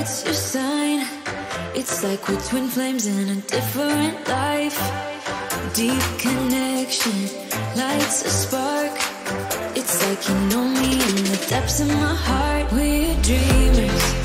What's your sign? It's like we're twin flames in a different life. Deep connection lights a spark. It's like you know me in the depths of my heart. We're dreamers.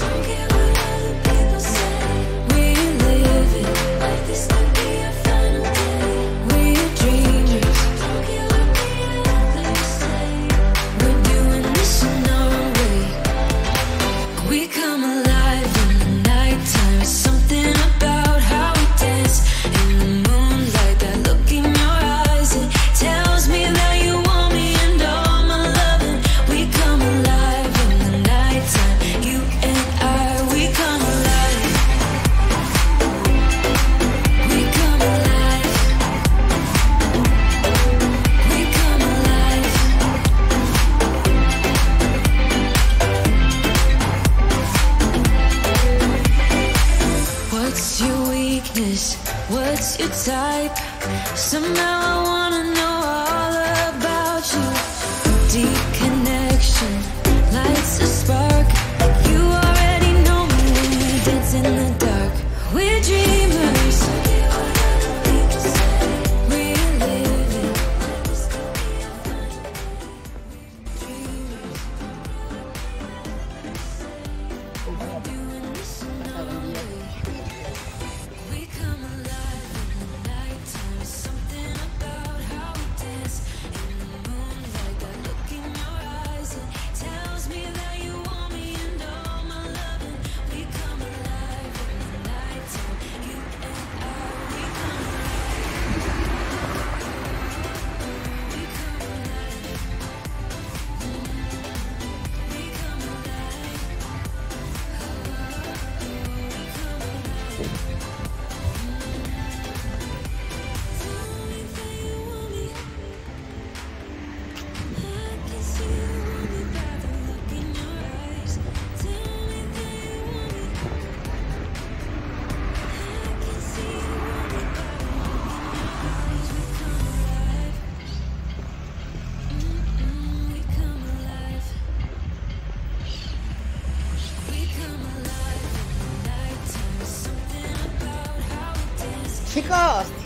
Chicos,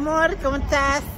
amor, ¿cómo estás?